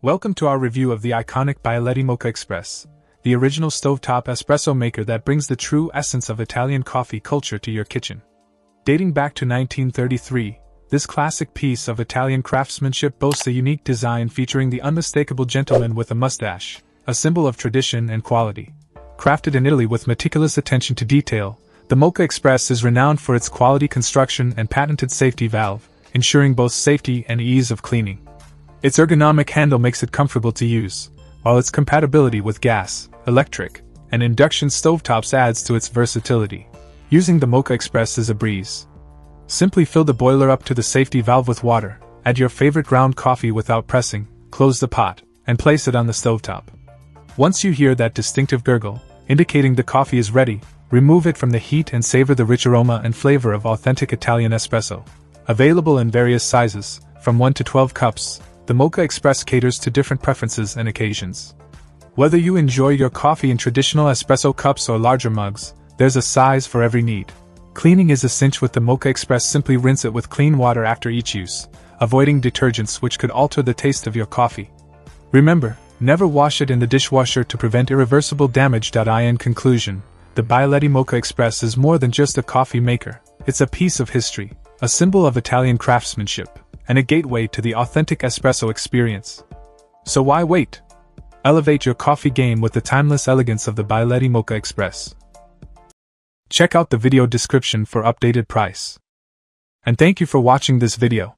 Welcome to our review of the iconic Bialetti Moka Express, the original stovetop espresso maker that brings the true essence of Italian coffee culture to your kitchen. Dating back to 1933, this classic piece of Italian craftsmanship boasts a unique design featuring the unmistakable gentleman with a mustache, a symbol of tradition and quality. Crafted in Italy with meticulous attention to detail, the Moka Express is renowned for its quality construction and patented safety valve, ensuring both safety and ease of cleaning. Its ergonomic handle makes it comfortable to use, while its compatibility with gas, electric, and induction stovetops adds to its versatility. Using the Moka Express is a breeze. Simply fill the boiler up to the safety valve with water, add your favorite ground coffee without pressing, close the pot, and place it on the stovetop. Once you hear that distinctive gurgle, indicating the coffee is ready, remove it from the heat and savor the rich aroma and flavor of authentic Italian espresso. Available in various sizes, from 1 to 12 cups, the Moka Express caters to different preferences and occasions. Whether you enjoy your coffee in traditional espresso cups or larger mugs, there's a size for every need. Cleaning is a cinch with the Moka Express. Simply rinse it with clean water after each use, avoiding detergents which could alter the taste of your coffee. Remember, never wash it in the dishwasher to prevent irreversible damage. In conclusion, the Bialetti Moka Express is more than just a coffee maker, it's a piece of history, a symbol of Italian craftsmanship, and a gateway to the authentic espresso experience. So why wait? Elevate your coffee game with the timeless elegance of the Bialetti Moka Express. Check out the video description for updated price. And thank you for watching this video.